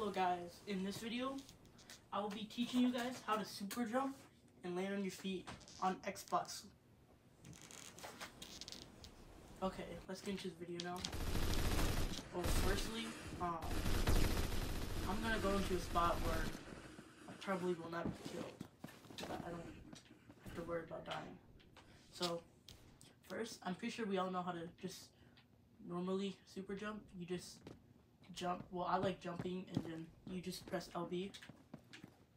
So guys, in this video, I will be teaching you guys how to super jump and land on your feet on Xbox. Okay, let's get into this video now. Well, firstly, um, I'm gonna go into a spot where I probably will not be killed. But I don't have to worry about dying. So, first, I'm pretty sure we all know how to just normally super jump. You just jump. Well, I like jumping, and then you just press LB.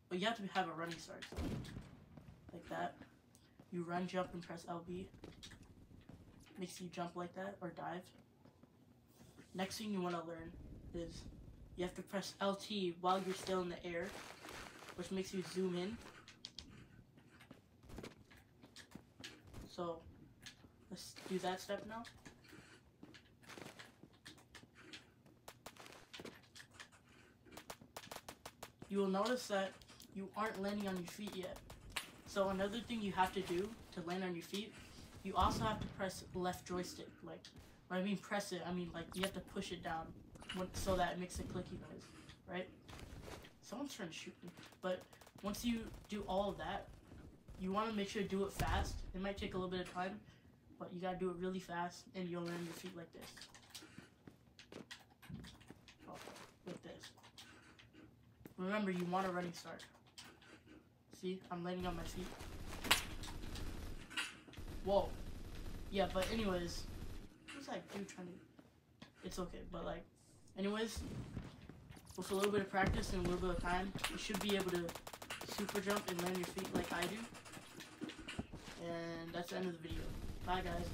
But you have to have a running start, so like that. You run, jump, and press LB. Makes you jump like that or dive. Next thing you want to learn is you have to press LT while you're still in the air, which makes you zoom in. So let's do that step now. You will notice that you aren't landing on your feet yet. So another thing you have to do to land on your feet, you also have to press left joystick. Like, when I mean press it, I mean like you have to push it down so that it makes a clicky noise, right? Someone's trying to shoot me. But once you do all of that, you want to make sure to do it fast. It might take a little bit of time, but you gotta do it really fast, and you'll land your feet like this. Remember, you want a running start. See, I'm landing on my feet. Whoa. Yeah, but anyways, what's that dude trying to... It's okay, but like, anyways, with a little bit of practice and a little bit of time, you should be able to super jump and land your feet like I do. And that's the end of the video. Bye, guys.